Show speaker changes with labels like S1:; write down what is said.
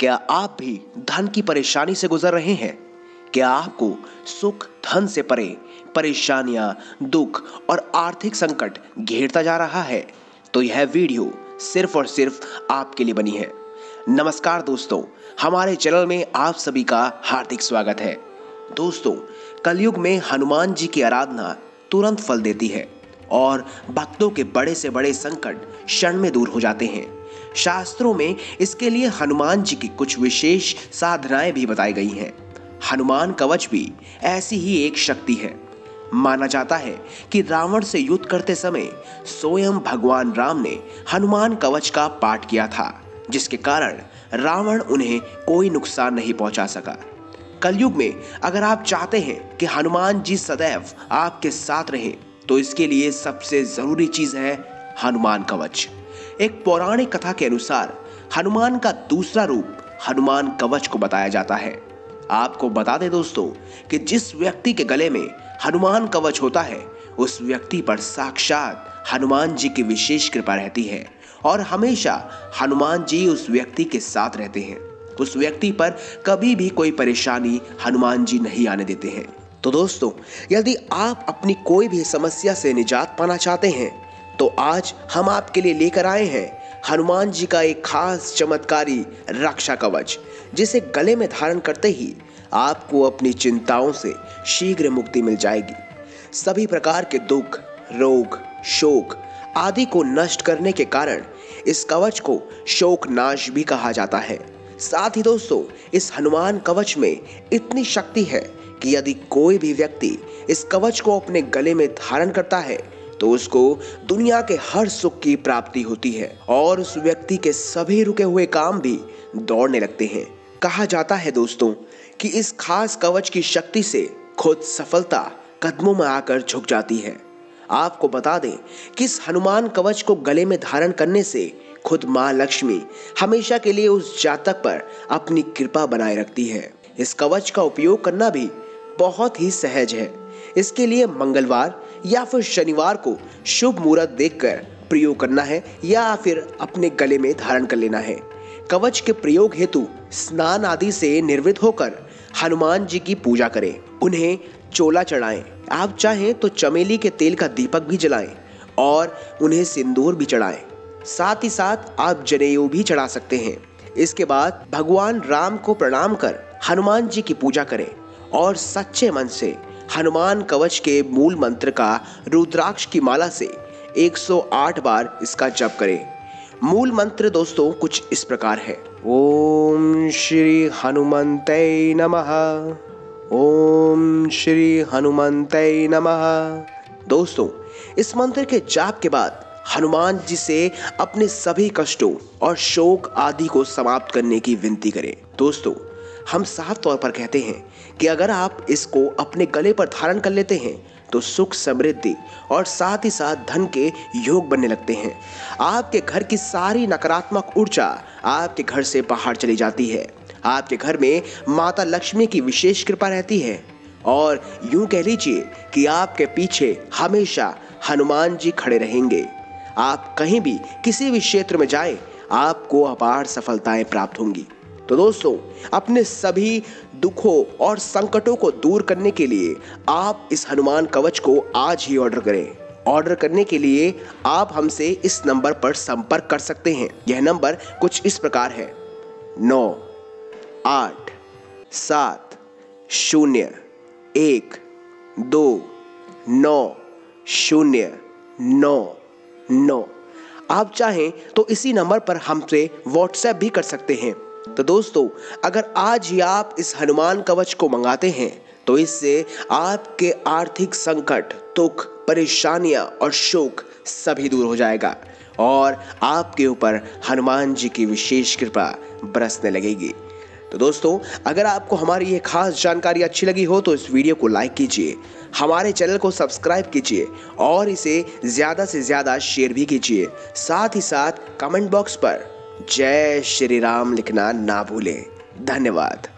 S1: क्या आप भी धन की परेशानी से गुजर रहे हैं? क्या आपको सुख धन से परे परेशानियाँ, दुख और आर्थिक संकट घेरता जा रहा है? तो यह वीडियो सिर्फ़ और सिर्फ़ आपके लिए बनी है। नमस्कार दोस्तों, हमारे चैनल में आप सभी का हार्दिक स्वागत है। दोस्तों, कलयुग में हनुमान जी की आराधना तुरंत फल देती है और भक्तों के बड़े से बड़े संकट क्षण में दूर हो जाते हैं। शास्त्रों में इसके लिए हनुमान जी की कुछ विशेष साधनाएँ भी बताई गई हैं। हनुमान कवच भी ऐसी ही एक शक्ति है। माना जाता है कि रावण से युद्ध करते समय स्वयं भगवान राम ने हनुमान कवच का पाठ किया था, जिसके कारण रावण उन्हें कोई नुकसान नहीं पहुँचा सका। कलयुग में अगर आप चाहते हैं कि हनुमान जी सदैव आपके साथ रहें तो इसके लिए सबसे ज़रूरी चीज़ है हनुमान कवच। एक पौराणिक कथा के अनुसार, हनुमान का दूसरा रूप हनुमान कवच को बताया जाता है। आपको बता दें दोस्तों, कि जिस व्यक्ति के गले में हनुमान कवच होता है, उस व्यक्ति पर साक्षात हनुमान जी की विशेष कृपा रहती है और हमेशा हनुमान जी उस व्यक्ति के साथ रहते हैं। उस व्यक्ति पर कभी भी कोई परेशानी हनुमान जी नहीं आने देते हैं। तो दोस्तों, यदि आप अपनी कोई भी समस्या से निजात पाना चाहते हैं तो आज हम आपके लिए लेकर आए हैं हनुमान जी का एक खास चमत्कारी रक्षा कवच, जिसे गले में धारण करते ही आपको अपनी चिंताओं से शीघ्र मुक्ति मिल जाएगी। सभी प्रकार के दुख, रोग, शोक आदि को नष्ट करने के कारण इस कवच को शोक नाश भी कहा जाता है। साथ ही दोस्तों, इस हनुमान कवच में इतनी शक्ति है कि यदि कोई भी व्यक्ति इस कवच को अपने गले में धारण करता है तो उसको दुनिया के हर सुख की प्राप्ति होती है और उस व्यक्ति के सभी रुके हुए काम भी दौड़ने लगते हैं। कहा जाता है दोस्तों कि इस खास कवच की शक्ति से खुद सफलता कदमों में आकर झुक जाती है। आपको बता दें कि इस हनुमान कवच को गले में धारण करने से खुद माँ लक्ष्मी हमेशा के लिए उस जातक पर अपनी कृपा बनाए रखती है। इस कवच का उपयोग करना भी बहुत ही सहज है। इसके लिए मंगलवार या फिर शनिवार को शुभ मुहूर्त देखकर प्रयोग करना है, या फिर अपने गले में धारण कर लेना है। कवच के प्रयोग हेतु स्नान आदि से निर्वृत होकर हनुमान जी की पूजा करें। उन्हें चोला चढ़ाएँ। आप चाहें तो चमेली के तेल का दीपक भी जलाएँ और उन्हें सिंदूर भी चढ़ाएँ। साथ ही साथ आप जनेऊ भी चढ़ा सकते हैं। इसके बाद भगवान राम को प्रणाम कर हनुमान जी की पूजा करें और सच्चे मन से हनुमान कवच के मूल मंत्र का रुद्राक्ष की माला से 108 बार इसका जप करें। मूल मंत्र दोस्तों, कुछ इस प्रकार है। ओम श्री हनुमंत नमः। ओम श्री हनुमंत नमः। दोस्तों, इस मंत्र के जाप के बाद हनुमान जी से अपने सभी कष्टों और शोक आदि को समाप्त करने की विनती करें। दोस्तों हम साफ़ तौर पर कहते हैं कि अगर आप इसको अपने गले पर धारण कर लेते हैं तो सुख, समृद्धि और साथ ही साथ धन के योग बनने लगते हैं। आपके घर की सारी नकारात्मक ऊर्जा आपके घर से बाहर चली जाती है। आपके घर में माता लक्ष्मी की विशेष कृपा रहती है। और यूँ कह लीजिए कि आपके पीछे हमेशा हनुमान जी खड़े रहेंगे। आप कहीं भी किसी भी क्षेत्र में जाएँ, आपको अपार सफलताएँ प्राप्त होंगी। तो दोस्तों, अपने सभी दुखों और संकटों को दूर करने के लिए आप इस हनुमान कवच को आज ही ऑर्डर करें। ऑर्डर करने के लिए आप हमसे इस नंबर पर संपर्क कर सकते हैं। यह नंबर कुछ इस प्रकार है। नौ, आठ, सात, शून्य, एक, दो, नौ, शून्य, नौ नौ। आप चाहें तो इसी नंबर पर हमसे व्हाट्सएप भी कर सकते हैं। तो दोस्तों, अगर आज ही आप इस हनुमान कवच को मंगाते हैं तो इससे आपके आर्थिक संकट, दुख, परेशानियाँ और शोक सभी दूर हो जाएगा और आपके ऊपर हनुमान जी की विशेष कृपा बरसने लगेगी। तो दोस्तों, अगर आपको हमारी ये खास जानकारी अच्छी लगी हो तो इस वीडियो को लाइक कीजिए, हमारे चैनल को सब्सक्राइब कीजिए और इसे ज़्यादा से ज़्यादा शेयर भी कीजिए। साथ ही साथ कमेंट बॉक्स पर जय श्री राम लिखना ना भूलें। धन्यवाद।